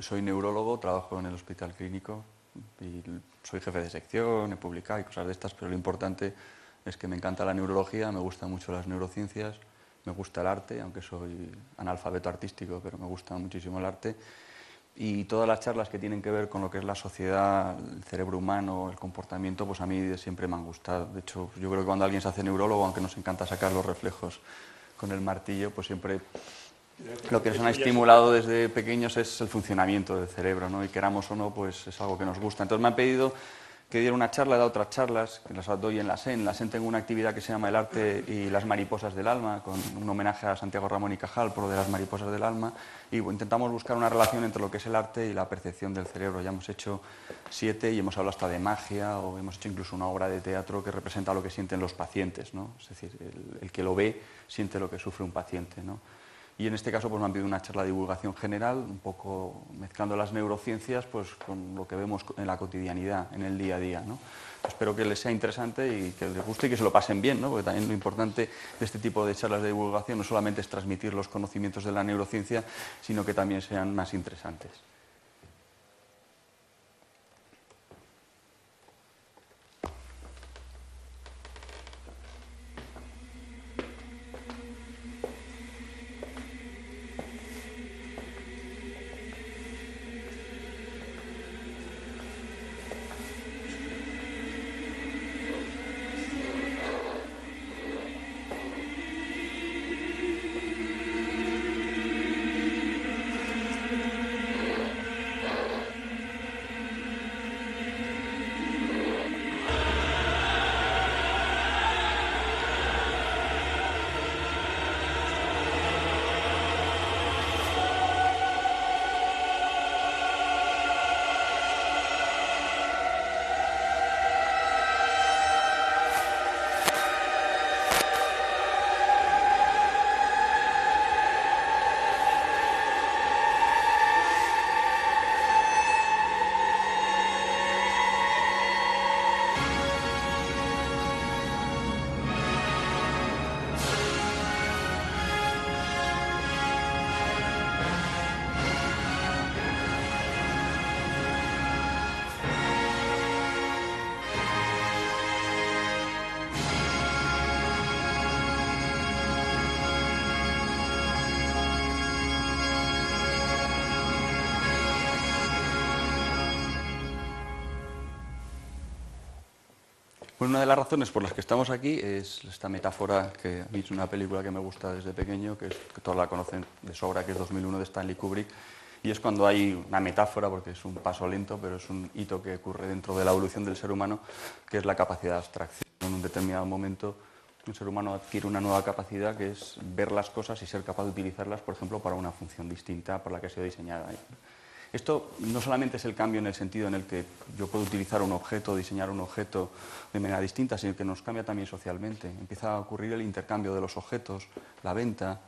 Soy neurólogo, trabajo en el hospital clínico y soy jefe de sección, he publicado y cosas de estas, pero lo importante es que me encanta la neurología, me gustan mucho las neurociencias, me gusta el arte, aunque soy analfabeto artístico, pero me gusta muchísimo el arte. Y todas las charlas que tienen que ver con lo que es la sociedad, el cerebro humano, el comportamiento, pues a mí siempre me han gustado. De hecho, yo creo que cuando alguien se hace neurólogo, aunque nos encanta sacar los reflejos con el martillo, pues siempre lo que nos ha estimulado desde pequeños es el funcionamiento del cerebro, ¿no? Y queramos o no, pues es algo que nos gusta. Entonces me han pedido que diera una charla, he dado otras charlas, que las doy en la SEN. En la SEN tengo una actividad que se llama El arte y las mariposas del alma, con un homenaje a Santiago Ramón y Cajal por lo de las mariposas del alma. Y intentamos buscar una relación entre lo que es el arte y la percepción del cerebro. Ya hemos hecho siete y hemos hablado hasta de magia, o hemos hecho incluso una obra de teatro que representa lo que sienten los pacientes, ¿no? Es decir, el, el que lo ve siente lo que sufre un paciente, ¿no? Y en este caso pues, me han pedido una charla de divulgación general, un poco mezclando las neurociencias pues, con lo que vemos en la cotidianidad, en el día a día. Espero que les sea interesante y que les guste y que se lo pasen bien, ¿no? porque también lo importante de este tipo de charlas de divulgación no solamente es transmitir los conocimientos de la neurociencia, sino que también sean más interesantes. Pues una de las razones por las que estamos aquí es esta metáfora que a mí es una película que me gusta desde pequeño, que, que todos la conocen de sobra, que es 2001 de Stanley Kubrick, y es cuando hay una metáfora, porque es un paso lento, pero es un hito que ocurre dentro de la evolución del ser humano, que es la capacidad de abstracción. En un determinado momento un ser humano adquiere una nueva capacidad que es ver las cosas y ser capaz de utilizarlas, por ejemplo, para una función distinta por la que ha sido diseñada. Esto no solamente es el cambio en el sentido en el que yo puedo utilizar un objeto, diseñar un objeto de manera distinta, sino que nos cambia también socialmente. Empieza a ocurrir el intercambio de los objetos, la venta,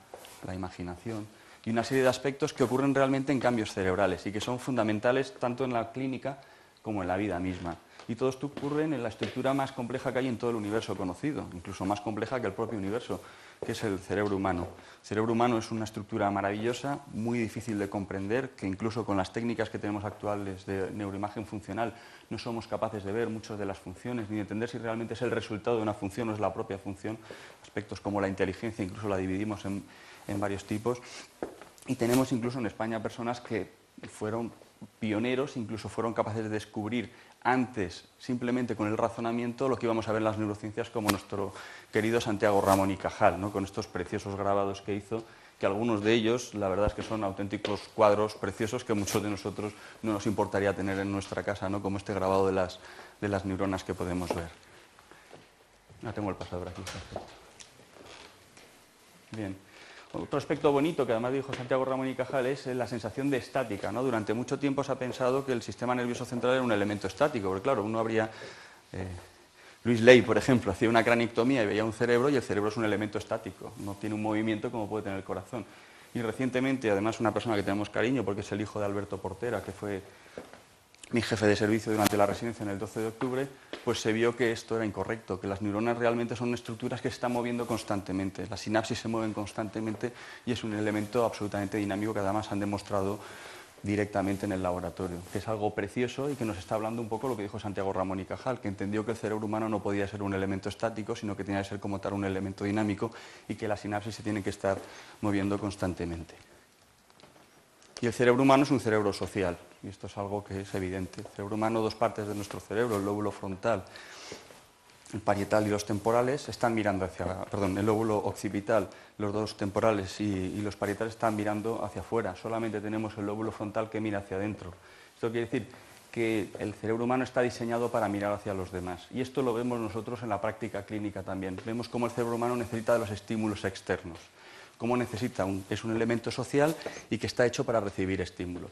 la imaginación y una serie de aspectos que ocurren realmente en cambios cerebrales y que son fundamentales tanto en la clínica como en la vida misma. Y todo esto ocurre en la estructura más compleja que hay en todo el universo conocido, incluso más compleja que el propio universo, que es el cerebro humano. El cerebro humano es una estructura maravillosa, muy difícil de comprender, que incluso con las técnicas que tenemos actuales de neuroimagen funcional no somos capaces de ver muchas de las funciones, ni de entender si realmente es el resultado de una función o es la propia función. Aspectos como la inteligencia incluso la dividimos en, en varios tipos. Y tenemos incluso en España personas que fueron pioneros, incluso fueron capaces de descubrir antes, simplemente con el razonamiento, lo que íbamos a ver en las neurociencias como nuestro querido Santiago Ramón y Cajal, ¿no? con estos preciosos grabados que hizo, que algunos de ellos, la verdad es que son auténticos cuadros preciosos que muchos de nosotros no nos importaría tener en nuestra casa, ¿no? como este grabado de las, de las neuronas que podemos ver. Ya tengo el pasador aquí. Bien. Otro aspecto bonito que además dijo Santiago Ramón y Cajal es la sensación de estática. ¿no? Durante mucho tiempo se ha pensado que el sistema nervioso central era un elemento estático, porque claro, uno habría... Eh, Luis Ley, por ejemplo, hacía una craniectomía y veía un cerebro y el cerebro es un elemento estático, no tiene un movimiento como puede tener el corazón. Y recientemente, además, una persona que tenemos cariño, porque es el hijo de Alberto Portera, que fue mi jefe de servicio durante la residencia en el 12 de octubre, pues se vio que esto era incorrecto, que las neuronas realmente son estructuras que se están moviendo constantemente, las sinapsis se mueven constantemente y es un elemento absolutamente dinámico que además han demostrado directamente en el laboratorio, que es algo precioso y que nos está hablando un poco lo que dijo Santiago Ramón y Cajal, que entendió que el cerebro humano no podía ser un elemento estático, sino que tenía que ser como tal un elemento dinámico y que las sinapsis se tienen que estar moviendo constantemente. Y el cerebro humano es un cerebro social, y esto es algo que es evidente. El cerebro humano, dos partes de nuestro cerebro, el lóbulo frontal, el parietal y los temporales, están mirando hacia, perdón, el lóbulo occipital, los dos temporales y, y los parietales están mirando hacia afuera. Solamente tenemos el lóbulo frontal que mira hacia adentro. Esto quiere decir que el cerebro humano está diseñado para mirar hacia los demás. Y esto lo vemos nosotros en la práctica clínica también. Vemos cómo el cerebro humano necesita de los estímulos externos cómo necesita es un elemento social y que está hecho para recibir estímulos.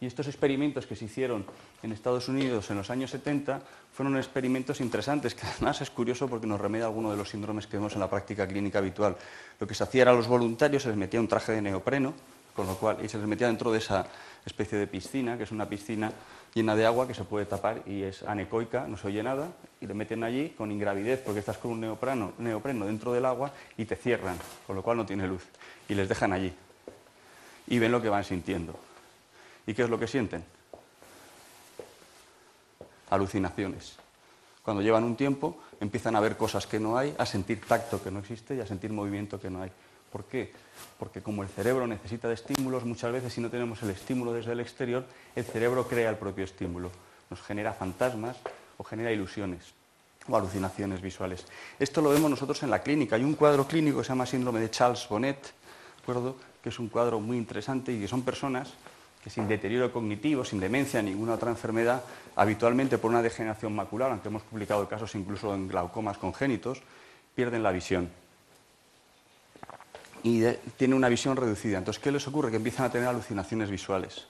Y estos experimentos que se hicieron en Estados Unidos en los años 70 fueron experimentos interesantes, que además es curioso porque nos remedia algunos de los síndromes que vemos en la práctica clínica habitual. Lo que se hacía era a los voluntarios se les metía un traje de neopreno, con lo cual, y se les metía dentro de esa especie de piscina, que es una piscina llena de agua que se puede tapar y es anecoica, no se oye nada, y le meten allí con ingravidez porque estás con un neopreno, neopreno dentro del agua y te cierran, con lo cual no tiene luz, y les dejan allí. Y ven lo que van sintiendo. ¿Y qué es lo que sienten? Alucinaciones. Cuando llevan un tiempo, empiezan a ver cosas que no hay, a sentir tacto que no existe y a sentir movimiento que no hay. ¿Por qué? Porque como el cerebro necesita de estímulos, muchas veces si no tenemos el estímulo desde el exterior, el cerebro crea el propio estímulo. Nos genera fantasmas o genera ilusiones o alucinaciones visuales. Esto lo vemos nosotros en la clínica. Hay un cuadro clínico que se llama síndrome de Charles Bonnet, acuerdo? que es un cuadro muy interesante y que son personas que sin deterioro cognitivo, sin demencia, ninguna otra enfermedad, habitualmente por una degeneración macular, aunque hemos publicado casos incluso en glaucomas congénitos, pierden la visión y tiene una visión reducida. Entonces, ¿qué les ocurre? Que empiezan a tener alucinaciones visuales.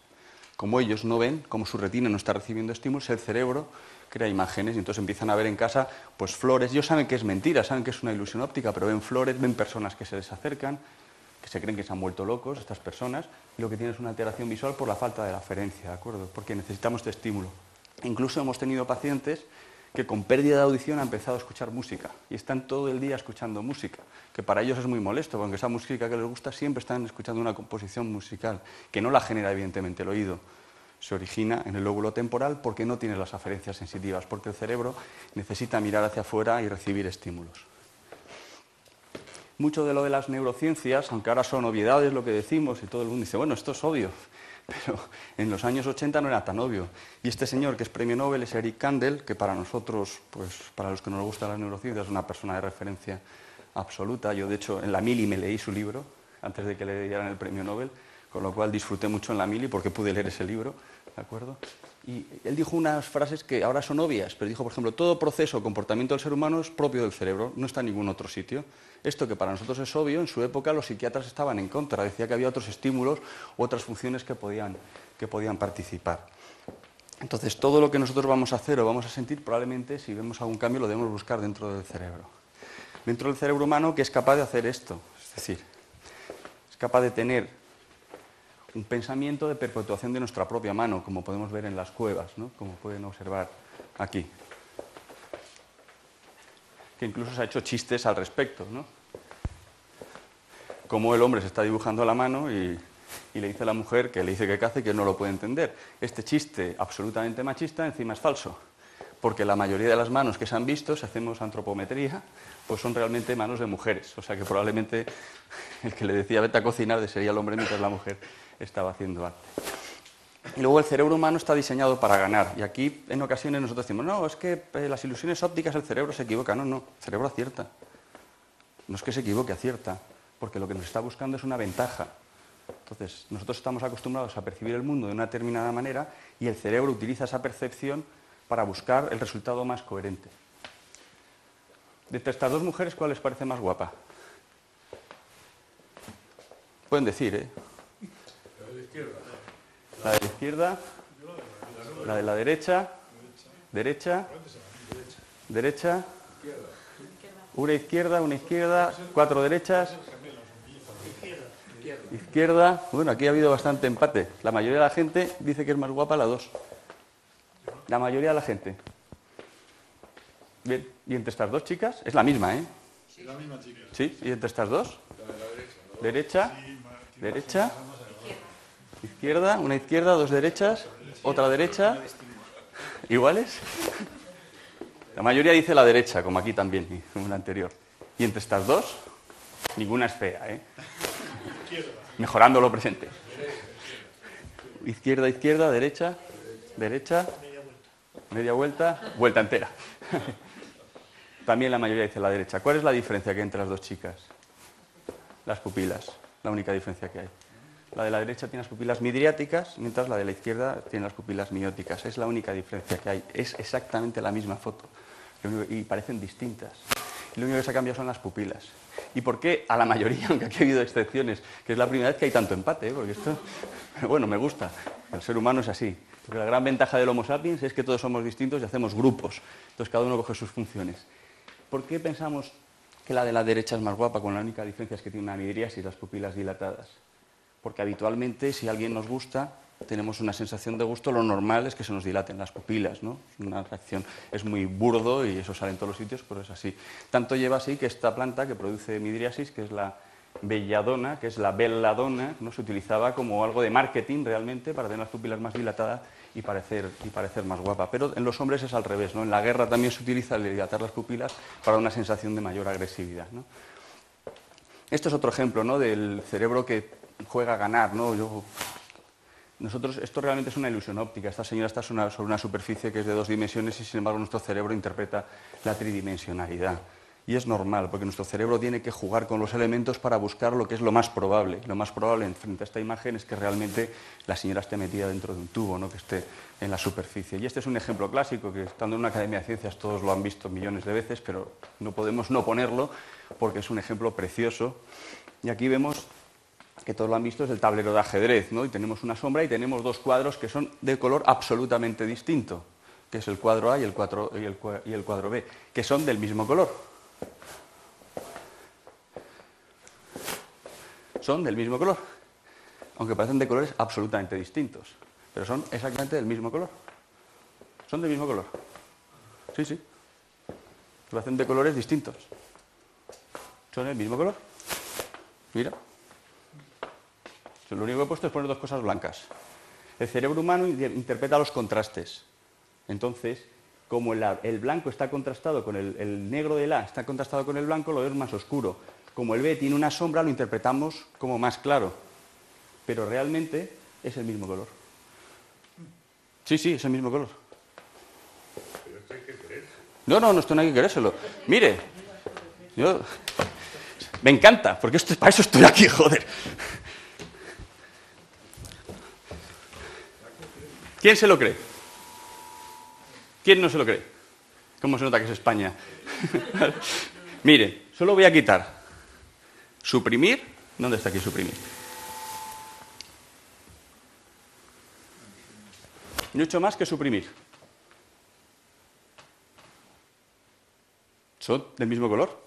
Como ellos no ven, como su retina no está recibiendo estímulos, el cerebro crea imágenes y entonces empiezan a ver en casa pues flores. Ellos saben que es mentira, saben que es una ilusión óptica, pero ven flores, ven personas que se les acercan, que se creen que se han vuelto locos estas personas, y lo que tienen es una alteración visual por la falta de la aferencia, ¿de acuerdo? Porque necesitamos este estímulo. Incluso hemos tenido pacientes que con pérdida de audición han empezado a escuchar música y están todo el día escuchando música, que para ellos es muy molesto, porque esa música que les gusta siempre están escuchando una composición musical, que no la genera evidentemente el oído. Se origina en el lóbulo temporal porque no tiene las aferencias sensitivas, porque el cerebro necesita mirar hacia afuera y recibir estímulos. Mucho de lo de las neurociencias, aunque ahora son obviedades lo que decimos y todo el mundo dice, bueno, esto es obvio, pero en los años 80 no era tan obvio. Y este señor que es premio Nobel es Eric Kandel, que para nosotros, pues para los que no nos gustan las neurociencias, es una persona de referencia absoluta. Yo, de hecho, en la Mili me leí su libro antes de que le dieran el premio Nobel, con lo cual disfruté mucho en la Mili porque pude leer ese libro, ¿de acuerdo? Y él dijo unas frases que ahora son obvias, pero dijo, por ejemplo, todo proceso o comportamiento del ser humano es propio del cerebro, no está en ningún otro sitio. Esto que para nosotros es obvio, en su época los psiquiatras estaban en contra, decía que había otros estímulos otras funciones que podían, que podían participar. Entonces, todo lo que nosotros vamos a hacer o vamos a sentir, probablemente, si vemos algún cambio, lo debemos buscar dentro del cerebro. Dentro del cerebro humano que es capaz de hacer esto, es decir, es capaz de tener un pensamiento de perpetuación de nuestra propia mano, como podemos ver en las cuevas, ¿no? como pueden observar aquí. Que incluso se ha hecho chistes al respecto. ¿no? Como el hombre se está dibujando la mano y, le dice a la mujer que le dice que cace y que no lo puede entender. Este chiste absolutamente machista encima es falso, porque la mayoría de las manos que se han visto, si hacemos antropometría, pues son realmente manos de mujeres. O sea que probablemente el que le decía vete a cocinar sería el hombre mientras la mujer estaba haciendo arte. Y luego el cerebro humano está diseñado para ganar. Y aquí en ocasiones nosotros decimos, no, es que eh, las ilusiones ópticas el cerebro se equivoca. No, no, el cerebro acierta. No es que se equivoque, acierta. Porque lo que nos está buscando es una ventaja. Entonces, nosotros estamos acostumbrados a percibir el mundo de una determinada manera y el cerebro utiliza esa percepción para buscar el resultado más coherente. De estas dos mujeres, ¿cuál les parece más guapa? Pueden decir, ¿eh? La de la izquierda. La de la derecha. Derecha. Derecha. Una izquierda, una izquierda, cuatro derechas. Izquierda. Bueno, aquí ha habido bastante empate. La mayoría de la gente dice que es más guapa la dos. La mayoría de la gente. Bien, y entre estas dos chicas, es la misma, ¿eh? Sí, la misma chica. Sí, y entre estas dos. Derecha. Derecha. Izquierda, una izquierda, dos derechas, otra derecha. ¿Iguales? La mayoría dice la derecha, como aquí también, como la anterior. Y entre estas dos, ninguna es fea, ¿eh? Mejorando lo presente. Izquierda, izquierda, derecha, derecha, media vuelta, vuelta entera. También la mayoría dice la derecha. ¿Cuál es la diferencia que hay entre las dos chicas? Las pupilas, la única diferencia que hay. La de la derecha tiene las pupilas midriáticas, mientras la de la izquierda tiene las pupilas mióticas. Es la única diferencia que hay. Es exactamente la misma foto y parecen distintas. Y lo único que se ha cambiado son las pupilas. ¿Y por qué a la mayoría, aunque aquí ha habido excepciones, que es la primera vez que hay tanto empate? ¿eh? Porque esto, bueno, me gusta. El ser humano es así. Porque la gran ventaja del Homo sapiens es que todos somos distintos y hacemos grupos. Entonces cada uno coge sus funciones. ¿Por qué pensamos que la de la derecha es más guapa, con la única diferencia es que tiene una midriasis, las pupilas dilatadas? Porque habitualmente, si alguien nos gusta, tenemos una sensación de gusto, lo normal es que se nos dilaten las pupilas, ¿no? Una reacción es muy burdo y eso sale en todos los sitios, pero es así. Tanto lleva así que esta planta que produce midriasis, que es la belladona, que es la belladona, ¿no? se utilizaba como algo de marketing realmente para tener las pupilas más dilatadas y parecer, y parecer más guapa. Pero en los hombres es al revés, ¿no? En la guerra también se utiliza el dilatar las pupilas para una sensación de mayor agresividad, ¿no? Esto es otro ejemplo, ¿no? Del cerebro que juega a ganar, ¿no? Nosotros, esto realmente es una ilusión óptica. Esta señora está sobre una superficie que es de dos dimensiones y, sin embargo, nuestro cerebro interpreta la tridimensionalidad. Y es normal, porque nuestro cerebro tiene que jugar con los elementos para buscar lo que es lo más probable. Lo más probable frente a esta imagen es que realmente la señora esté metida dentro de un tubo, no que esté en la superficie. Y este es un ejemplo clásico que, estando en una academia de ciencias, todos lo han visto millones de veces, pero no podemos no ponerlo porque es un ejemplo precioso. Y aquí vemos que todos lo han visto, es el tablero de ajedrez, ¿no? Y tenemos una sombra y tenemos dos cuadros que son de color absolutamente distinto, que es el cuadro A y el, cuadro, y el, y el cuadro B, que son del mismo color. Son del mismo color, aunque parecen de colores absolutamente distintos, pero son exactamente del mismo color. Son del mismo color. Sí, sí. Parecen de colores distintos. Son del mismo color. Mira. Lo único que he puesto es poner dos cosas blancas. El cerebro humano interpreta los contrastes. Entonces, como el, blanco está contrastado con el, negro del A, está contrastado con el blanco, lo vemos más oscuro. Como el B tiene una sombra, lo interpretamos como más claro. Pero realmente es el mismo color. Sí, sí, es el mismo color. Pero esto hay que No, no, no, esto no hay que querérselo. Mire, yo... Me encanta, porque esto, para eso estoy aquí, joder. ¿Quién se lo cree? ¿Quién no se lo cree? ¿Cómo se nota que es España? Mire, solo voy a quitar suprimir. ¿Dónde está aquí suprimir? No he hecho más que suprimir. ¿Son del mismo color?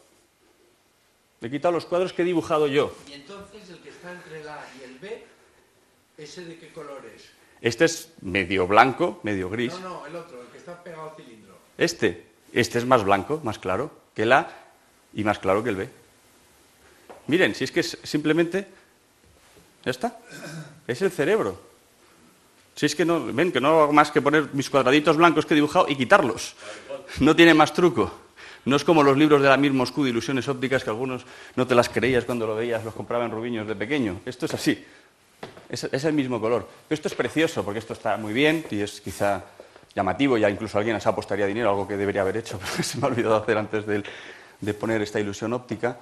He quitado los cuadros que he dibujado yo. Y entonces el que está entre el A y el B, ¿ese de qué color es? Este es medio blanco, medio gris. No, no, el otro, el que está pegado al cilindro. Este, este es más blanco, más claro que el A y más claro que el B. Miren, si es que es simplemente... ¿Ya está? Es el cerebro. Si es que no, ven que no hago más que poner mis cuadraditos blancos que he dibujado y quitarlos. No tiene más truco. No es como los libros de la misma Moscú de ilusiones ópticas que algunos no te las creías cuando lo veías, los compraba en Rubiños de pequeño. Esto es así. Es, el mismo color. esto es precioso porque esto está muy bien y es quizá llamativo, ya incluso alguien se apostaría dinero, algo que debería haber hecho, pero se me ha olvidado hacer antes de, poner esta ilusión óptica.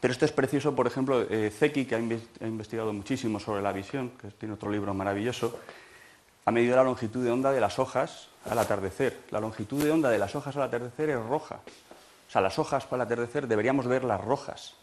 Pero esto es precioso, por ejemplo, eh, Zeki, que ha, investigado muchísimo sobre la visión, que tiene otro libro maravilloso, ha medido la longitud de onda de las hojas al atardecer. La longitud de onda de las hojas al atardecer es roja. O sea, las hojas para el atardecer deberíamos verlas rojas.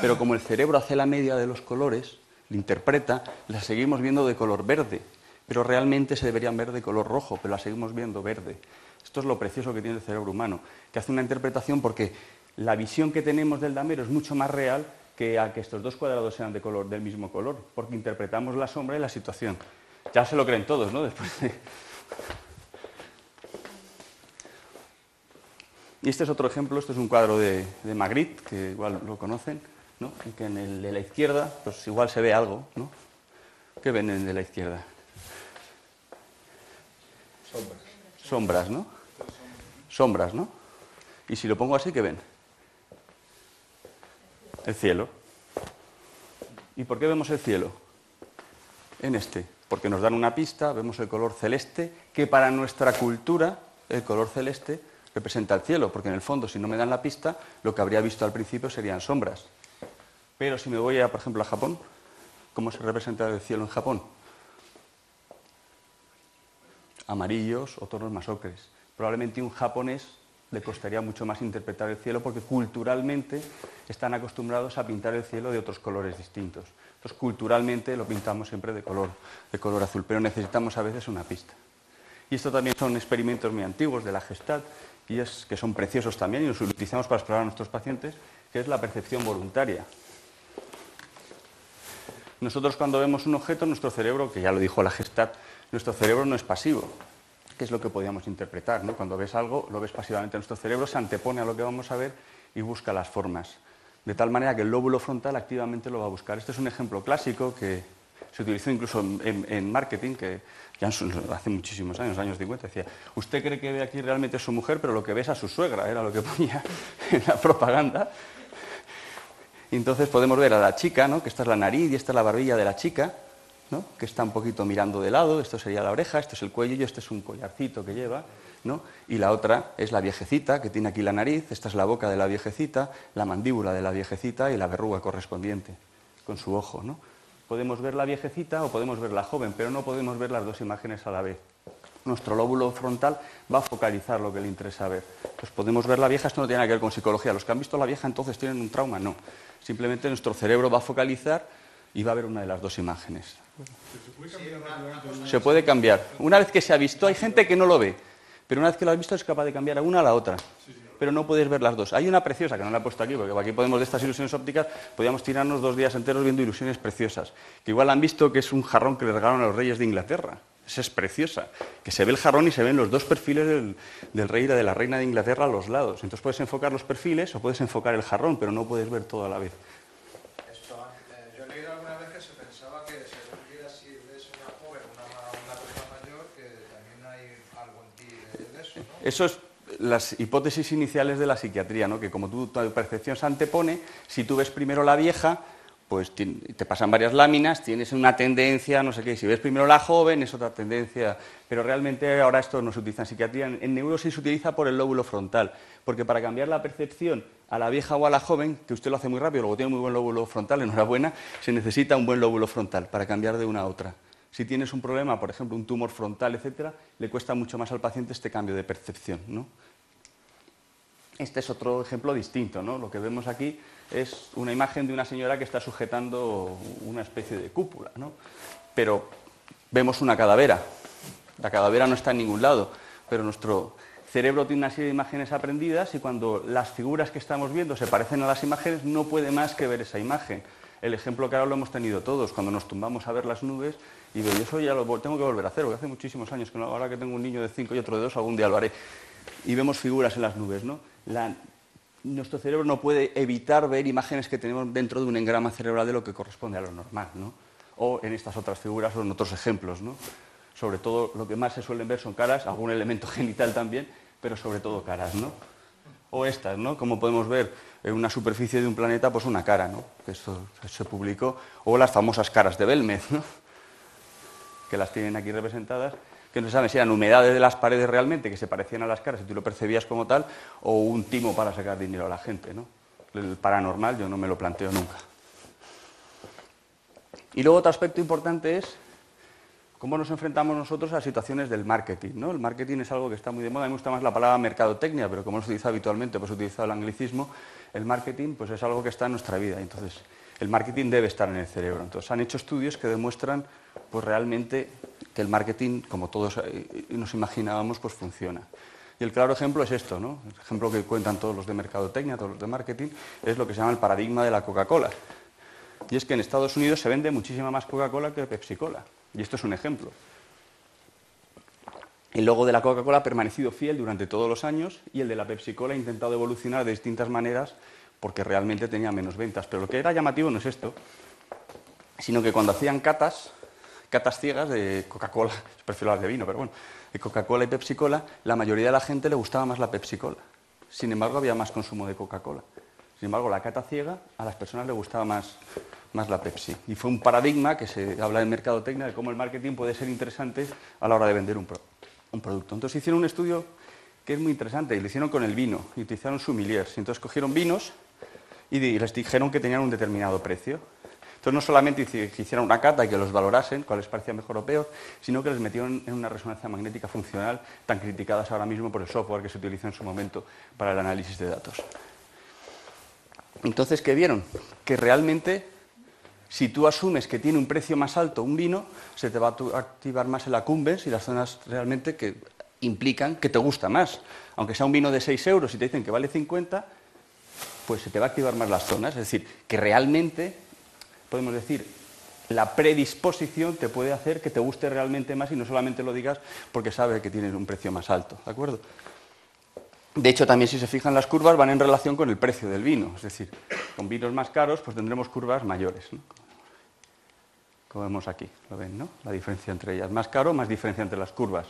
Pero como el cerebro hace la media de los colores, la interpreta, la seguimos viendo de color verde, pero realmente se deberían ver de color rojo, pero la seguimos viendo verde. Esto es lo precioso que tiene el cerebro humano, que hace una interpretación porque la visión que tenemos del damero es mucho más real que a que estos dos cuadrados sean de color, del mismo color, porque interpretamos la sombra y la situación. Ya se lo creen todos, ¿no? Después Y este es otro ejemplo, este es un cuadro de, de Magritte, que igual lo conocen que en el de la izquierda, pues igual se ve algo, ¿no? ¿Qué ven en el de la izquierda? Sombras. Sombras, ¿no? Sombras, ¿no? Y si lo pongo así, ¿qué ven? El cielo. ¿Y por qué vemos el cielo? En este. Porque nos dan una pista, vemos el color celeste, que para nuestra cultura, el color celeste representa el cielo, porque en el fondo, si no me dan la pista, lo que habría visto al principio serían sombras. Pero si me voy, a, por ejemplo, a Japón, ¿cómo se representa el cielo en Japón? Amarillos o tonos más ocres. Probablemente un japonés le costaría mucho más interpretar el cielo porque culturalmente están acostumbrados a pintar el cielo de otros colores distintos. Entonces, culturalmente lo pintamos siempre de color, de color azul, pero necesitamos a veces una pista. Y esto también son experimentos muy antiguos de la Gestalt, y es que son preciosos también y los utilizamos para explorar a nuestros pacientes, que es la percepción voluntaria. Nosotros cuando vemos un objeto, nuestro cerebro, que ya lo dijo la Gestalt, nuestro cerebro no es pasivo, que es lo que podíamos interpretar. ¿no? Cuando ves algo, lo ves pasivamente. Nuestro cerebro se antepone a lo que vamos a ver y busca las formas. De tal manera que el lóbulo frontal activamente lo va a buscar. Este es un ejemplo clásico que se utilizó incluso en, en marketing, que ya hace muchísimos años, años 50, decía, usted cree que ve aquí realmente a su mujer, pero lo que ve es a su suegra, era lo que ponía en la propaganda. Y entonces podemos ver a la chica, ¿no? que esta es la nariz y esta es la barbilla de la chica, ¿no? que está un poquito mirando de lado, esto sería la oreja, esto es el cuello y este es un collarcito que lleva, ¿no? y la otra es la viejecita, que tiene aquí la nariz, esta es la boca de la viejecita, la mandíbula de la viejecita y la verruga correspondiente, con su ojo. ¿no? Podemos ver la viejecita o podemos ver la joven, pero no podemos ver las dos imágenes a la vez. Nuestro lóbulo frontal va a focalizar lo que le interesa ver. Pues podemos ver la vieja, esto no tiene nada que ver con psicología. Los que han visto la vieja entonces tienen un trauma, no. Simplemente nuestro cerebro va a focalizar y va a ver una de las dos imágenes. Se puede cambiar. Una vez que se ha visto, hay gente que no lo ve, pero una vez que lo ha visto es capaz de cambiar a una a la otra pero no puedes ver las dos. Hay una preciosa, que no la he puesto aquí, porque aquí podemos de estas ilusiones ópticas, podríamos tirarnos dos días enteros viendo ilusiones preciosas, que igual han visto que es un jarrón que le regalaron a los reyes de Inglaterra. Esa es preciosa, que se ve el jarrón y se ven los dos perfiles del, del rey y de la reina de Inglaterra a los lados. Entonces puedes enfocar los perfiles o puedes enfocar el jarrón, pero no puedes ver todo a la vez. Esto, eh, yo he leído alguna vez que se pensaba que si ves una joven una, una persona mayor, que también hay algo en ti de, de eso, ¿no? Eso es las hipótesis iniciales de la psiquiatría, ¿no? que como tu, tu percepción se antepone, si tú ves primero la vieja, pues te pasan varias láminas, tienes una tendencia, no sé qué, si ves primero la joven es otra tendencia, pero realmente ahora esto no se utiliza en psiquiatría, en, neurosis se utiliza por el lóbulo frontal, porque para cambiar la percepción a la vieja o a la joven, que usted lo hace muy rápido, luego tiene muy buen lóbulo frontal, enhorabuena, se necesita un buen lóbulo frontal para cambiar de una a otra. Si tienes un problema, por ejemplo, un tumor frontal, etcétera, le cuesta mucho más al paciente este cambio de percepción. ¿no? Este es otro ejemplo distinto. ¿no? Lo que vemos aquí es una imagen de una señora que está sujetando una especie de cúpula. ¿no? Pero vemos una cadavera. La cadavera no está en ningún lado, pero nuestro cerebro tiene una serie de imágenes aprendidas y cuando las figuras que estamos viendo se parecen a las imágenes, no puede más que ver esa imagen. El ejemplo que ahora lo hemos tenido todos, cuando nos tumbamos a ver las nubes y digo, yo eso ya lo tengo que volver a hacer, porque hace muchísimos años que no, ahora que tengo un niño de 5 y otro de 2, algún día lo haré. Y vemos figuras en las nubes, ¿no? Nuestro cerebro no puede evitar ver imágenes que tenemos dentro de un engrama cerebral de lo que corresponde a lo normal, ¿no? O en estas otras figuras o en otros ejemplos, ¿no? Sobre todo lo que más se suelen ver son caras, algún elemento genital también, pero sobre todo caras, ¿no? O estas, ¿no? Como podemos ver en una superficie de un planeta, pues una cara, ¿no? Que esto se publicó. O las famosas caras de Belmez, ¿no? Que las tienen aquí representadas, que saben si eran humedades de las paredes realmente, que se parecían a las caras y tú lo percibías como tal, o un timo para sacar dinero a la gente, ¿no? El paranormal yo no me lo planteo nunca. Y luego otro aspecto importante es cómo nos enfrentamos nosotros a situaciones del marketing. ¿no? El marketing es algo que está muy de moda, a mí me gusta más la palabra mercadotecnia, pero como no se utiliza habitualmente, pues he utilizado el anglicismo, el marketing pues es algo que está en nuestra vida. Entonces, el marketing debe estar en el cerebro. Entonces, han hecho estudios que demuestran pues, realmente que el marketing, como todos eh, nos imaginábamos, pues funciona. Y el claro ejemplo es esto, ¿no? el ejemplo que cuentan todos los de mercadotecnia, todos los de marketing, es lo que se llama el paradigma de la Coca-Cola. Y es que en Estados Unidos se vende muchísima más Coca-Cola que Pepsi-Cola. Y esto es un ejemplo. El logo de la Coca-Cola ha permanecido fiel durante todos los años y el de la Pepsi-Cola ha intentado evolucionar de distintas maneras porque realmente tenía menos ventas. Pero lo que era llamativo no es esto, sino que cuando hacían catas, catas ciegas de Coca-Cola, prefiero las de vino, pero bueno, de Coca-Cola y Pepsi-Cola, la mayoría de la gente le gustaba más la Pepsi-Cola. Sin embargo, había más consumo de Coca-Cola. Sin embargo, la cata ciega a las personas les gustaba más, más la Pepsi. Y fue un paradigma que se habla en mercadotecnia de cómo el marketing puede ser interesante a la hora de vender un, un producto. Entonces hicieron un estudio que es muy interesante y lo hicieron con el vino y utilizaron sommeliers. Entonces cogieron vinos y les dijeron que tenían un determinado precio. Entonces no solamente que hicieran una cata y que los valorasen, cuál les parecía mejor o peor, sino que les metieron en una resonancia magnética funcional tan criticadas ahora mismo por el software que se utiliza en su momento para el análisis de datos. Entonces, ¿qué vieron? Que realmente, si tú asumes que tiene un precio más alto un vino, se te va a activar más el accumbens y las zonas realmente que implican que te gusta más. Aunque sea un vino de 6 euros y te dicen que vale 50, pues se te va a activar más las zonas. Es decir, que realmente, podemos decir, la predisposición te puede hacer que te guste realmente más y no solamente lo digas porque sabe que tienes un precio más alto. ¿De acuerdo? De hecho, también si se fijan las curvas van en relación con el precio del vino. Es decir, con vinos más caros pues tendremos curvas mayores. Como vemos aquí, lo ven, ¿no? La diferencia entre ellas. Más caro, más diferencia entre las curvas.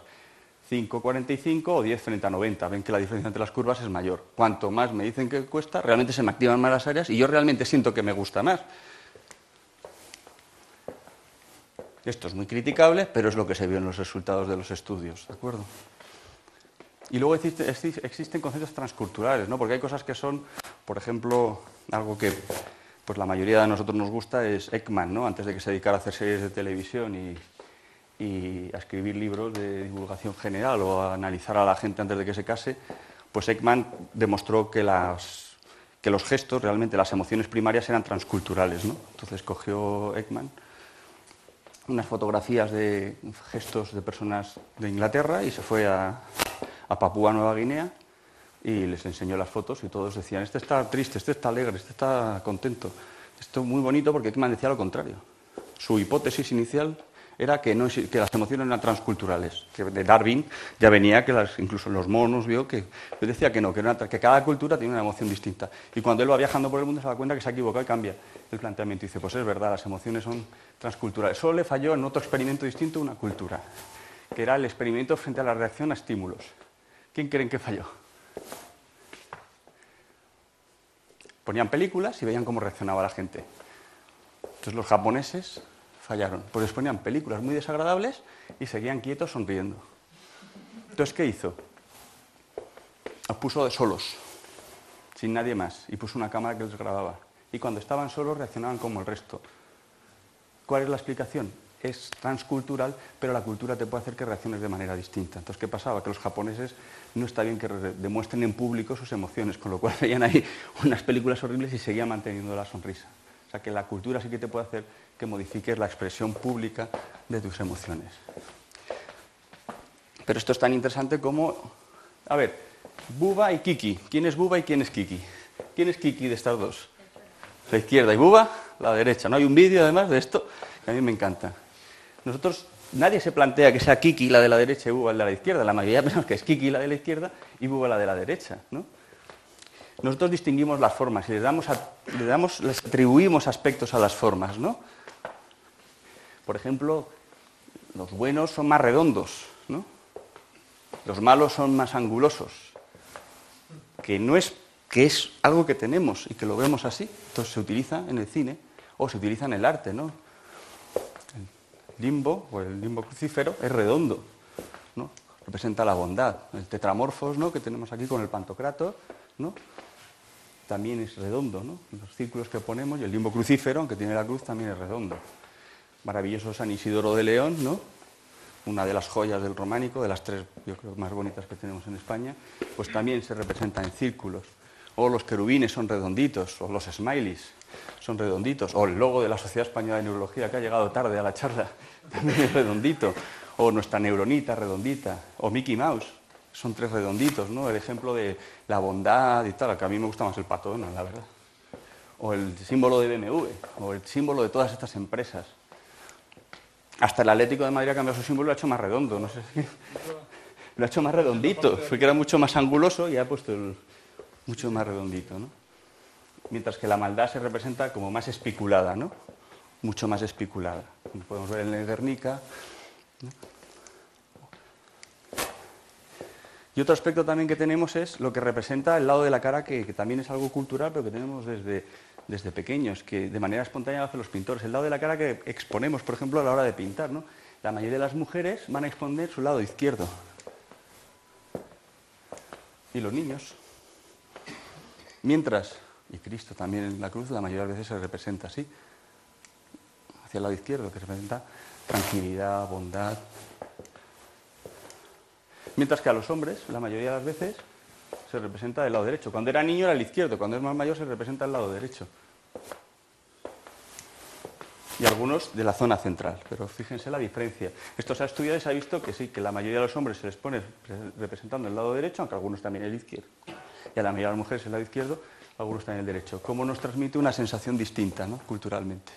5,45 o 10 frente a 90. Ven que la diferencia entre las curvas es mayor. Cuanto más me dicen que cuesta, realmente se me activan más las áreas y yo realmente siento que me gusta más. Esto es muy criticable, pero es lo que se vio en los resultados de los estudios, ¿de acuerdo? Y luego existen conceptos transculturales, ¿no? porque hay cosas que son, por ejemplo, algo que pues la mayoría de nosotros nos gusta es Ekman, ¿no? antes de que se dedicara a hacer series de televisión y, a escribir libros de divulgación general o a analizar a la gente antes de que se case, pues Ekman demostró que, las, que los gestos, realmente las emociones primarias eran transculturales. ¿no? Entonces cogió Ekman unas fotografías de gestos de personas de Inglaterra y se fue a, Papúa Nueva Guinea y les enseñó las fotos y todos decían, este está triste, este está alegre, este está contento. Esto es muy bonito porque Ekman decía lo contrario. Su hipótesis inicial era que, las emociones eran transculturales, que de Darwin ya venía que las, incluso los monos vio que decía que no, que, que, cada cultura tiene una emoción distinta. Y cuando él va viajando por el mundo se da cuenta que se ha equivocado y cambia el planteamiento. Y dice, pues es verdad, las emociones son transculturales. Solo le falló en otro experimento distinto una cultura, que era el experimento frente a la reacción a estímulos. ¿Quién creen que falló? Ponían películas y veían cómo reaccionaba la gente. Entonces los japoneses fallaron, pues les ponían películas muy desagradables y seguían quietos sonriendo. Entonces, ¿qué hizo? Los puso de solos, sin nadie más, y puso una cámara que les grababa. Y cuando estaban solos reaccionaban como el resto. ¿Cuál es la explicación? es transcultural, pero la cultura te puede hacer que reacciones de manera distinta. Entonces, ¿qué pasaba? Que los japoneses no está bien que demuestren en público sus emociones, con lo cual veían ahí unas películas horribles y seguían manteniendo la sonrisa. O sea, que la cultura sí que te puede hacer que modifiques la expresión pública de tus emociones. Pero esto es tan interesante como... A ver, Buba y Kiki. ¿Quién es Buba y quién es Kiki? ¿Quién es Kiki de estas dos? La izquierda y Buba, la derecha. ¿No hay un vídeo además de esto? Que a mí me encanta. Nosotros, nadie se plantea que sea Kiki la de la derecha y Buba la de la izquierda. La mayoría pensamos que es Kiki la de la izquierda y Buba la de la derecha. Nosotros distinguimos las formas y les, damos damos, les atribuimos aspectos a las formas. ¿no? Por ejemplo, los buenos son más redondos, ¿no? los malos son más angulosos, que no es que es algo que tenemos y que lo vemos así. Entonces se utiliza en el cine o se utiliza en el arte, ¿no? limbo, o el limbo crucífero, es redondo, ¿no? representa la bondad. El tetramorfos ¿no? que tenemos aquí con el pantocrato, ¿no? también es redondo. ¿no? Los círculos que ponemos y el limbo crucífero, aunque tiene la cruz, también es redondo. Maravilloso San Isidoro de León, ¿no? una de las joyas del románico, de las tres yo creo, más bonitas que tenemos en España, pues también se representa en círculos. O los querubines son redonditos, o los smileys son redonditos, o el logo de la Sociedad Española de Neurología que ha llegado tarde a la charla, también es redondito, o nuestra neuronita redondita, o Mickey Mouse, son tres redonditos, ¿no? El ejemplo de la bondad y tal, que a mí me gusta más el pato, la verdad. O el símbolo de BMW, o el símbolo de todas estas empresas. Hasta el Atlético de Madrid ha cambiado su símbolo y lo ha hecho más redondo, no sé si... Lo ha hecho más redondito, porque era mucho más anguloso y ha puesto el... mucho más redondito, ¿no? mientras que la maldad se representa como más especulada, ¿no? mucho más especulada. Como podemos ver en el Guernica. Y otro aspecto también que tenemos es lo que representa el lado de la cara, que, que también es algo cultural, pero que tenemos desde, desde pequeños, que de manera espontánea lo hacen los pintores. El lado de la cara que exponemos, por ejemplo, a la hora de pintar. ¿no? La mayoría de las mujeres van a exponer su lado izquierdo. Y los niños. Mientras, y Cristo también en la cruz, la mayoría de las veces se representa así, hacia el lado izquierdo, que representa tranquilidad, bondad. Mientras que a los hombres, la mayoría de las veces, se representa del lado derecho. Cuando era niño era el izquierdo, cuando es más mayor se representa el lado derecho. Y algunos de la zona central, pero fíjense la diferencia. Esto se ha estudiado y se ha visto que sí, que la mayoría de los hombres se les pone representando el lado derecho, aunque algunos también el izquierdo. Y a la mayoría de las mujeres el lado izquierdo, algunos también el derecho. Cómo nos transmite una sensación distinta, ¿no? culturalmente.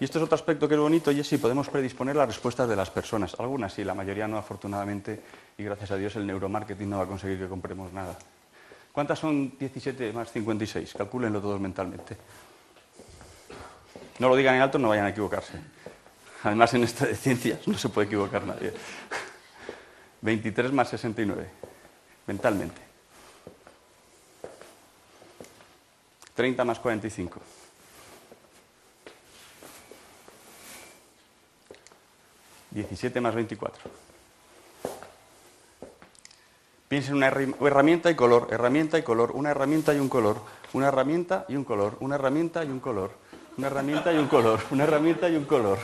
Y esto es otro aspecto que es bonito y es si podemos predisponer las respuestas de las personas. Algunas sí, la mayoría no, afortunadamente, y gracias a Dios el neuromarketing no va a conseguir que compremos nada. ¿Cuántas son 17 más 56? Calcúlenlo todos mentalmente. No lo digan en alto, no vayan a equivocarse. Además, en esta de ciencias no se puede equivocar nadie. 23 más 69, mentalmente. 30 más 45. 17 más 24. Piensen en una herramienta y color, herramienta y color, una herramienta y un color, una herramienta y un color, una herramienta y un color, una herramienta y un color, una herramienta y un color.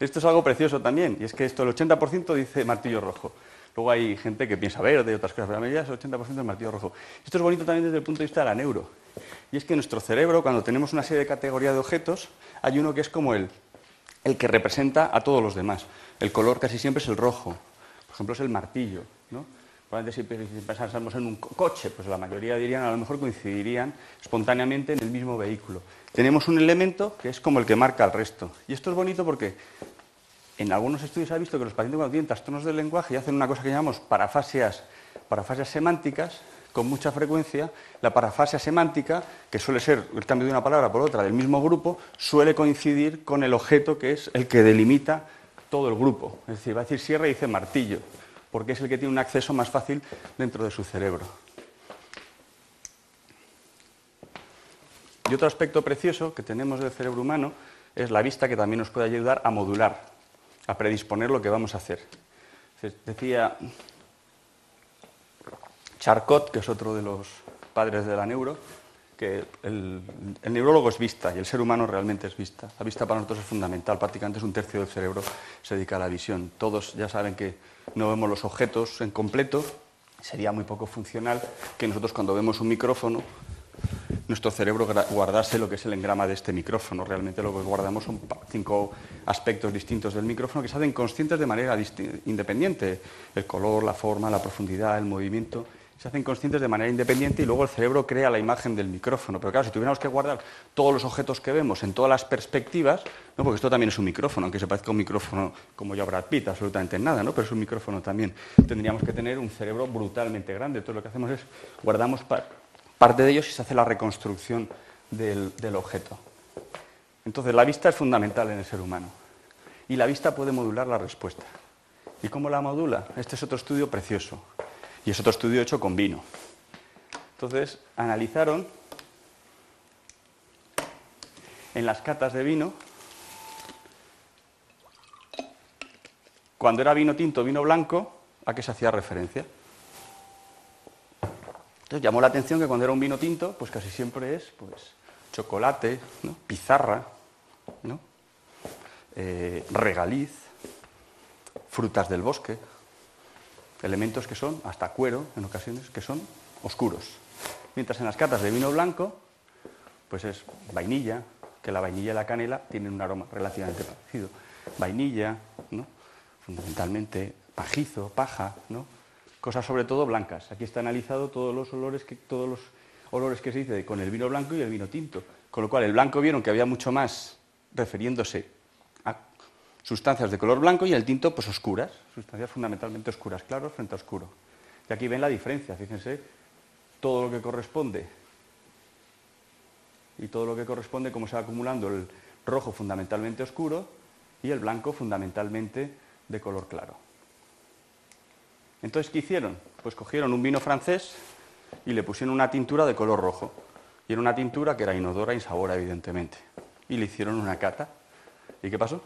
Esto es algo precioso también, y es que esto el 80% dice martillo rojo. Luego hay gente que piensa verde y otras cosas, pero la mayoría es el 80% es martillo rojo. Esto es bonito también desde el punto de vista de la neuro. Y es que nuestro cerebro, cuando tenemos una serie de categorías de objetos, hay uno que es como el el que representa a todos los demás. El color casi siempre es el rojo, por ejemplo es el martillo. ¿no? Probablemente si pensásemos en un coche, pues la mayoría dirían, a lo mejor coincidirían espontáneamente en el mismo vehículo. Tenemos un elemento que es como el que marca al resto. Y esto es bonito porque en algunos estudios se ha visto que los pacientes cuando tienen trastornos del lenguaje y hacen una cosa que llamamos parafasias, parafasias semánticas, con mucha frecuencia, la parafasia semántica, que suele ser el cambio de una palabra por otra del mismo grupo, suele coincidir con el objeto que es el que delimita todo el grupo. Es decir, va a decir sierra y dice martillo, porque es el que tiene un acceso más fácil dentro de su cerebro. Y otro aspecto precioso que tenemos del cerebro humano es la vista que también nos puede ayudar a modular, a predisponer lo que vamos a hacer. Decía Charcot, que es otro de los padres de la neuro, que el, neurólogo es vista y el ser humano realmente es vista. La vista para nosotros es fundamental, prácticamente es un tercio del cerebro se dedica a la visión. Todos ya saben que no vemos los objetos en completo, sería muy poco funcional que nosotros cuando vemos un micrófono, nuestro cerebro guardase lo que es el engrama de este micrófono. Realmente lo que guardamos son cinco aspectos distintos del micrófono que se hacen conscientes de manera independiente. El color, la forma, la profundidad, el movimiento se hacen conscientes de manera independiente y luego el cerebro crea la imagen del micrófono. Pero claro, si tuviéramos que guardar todos los objetos que vemos en todas las perspectivas, ¿no? porque esto también es un micrófono, aunque se parezca a un micrófono como yo Brad Pitt, absolutamente nada, ¿no? pero es un micrófono también. Tendríamos que tener un cerebro brutalmente grande. Entonces lo que hacemos es guardamos parte de ellos y se hace la reconstrucción del, del objeto. Entonces la vista es fundamental en el ser humano y la vista puede modular la respuesta. ¿Y cómo la modula? Este es otro estudio precioso. Y es otro estudio hecho con vino. Entonces, analizaron en las catas de vino, cuando era vino tinto, vino blanco, ¿a qué se hacía referencia? Entonces llamó la atención que cuando era un vino tinto, pues casi siempre es pues, chocolate, pizarra, eh, regaliz, frutas del bosque, elementos que son, hasta cuero en ocasiones, que son oscuros. Mientras en las catas de vino blanco, pues es vainilla, que la vainilla y la canela tienen un aroma relativamente parecido. Vainilla, ¿no? fundamentalmente pajizo, paja, ¿no? cosas sobre todo blancas. Aquí está analizado todos los olores que, todos los olores que se dice con el vino blanco y el vino tinto. Con lo cual, el blanco vieron que había mucho más refiriéndose sustancias de color blanco y el tinto pues oscuras, sustancias fundamentalmente oscuras, claro frente a oscuro. Y aquí ven la diferencia, fíjense, todo lo que corresponde y todo lo que corresponde, cómo se va acumulando el rojo fundamentalmente oscuro y el blanco fundamentalmente de color claro. Entonces, ¿qué hicieron? Pues cogieron un vino francés y le pusieron una tintura de color rojo. Y era una tintura que era inodora insabora, evidentemente. Y le hicieron una cata. ¿Y qué pasó?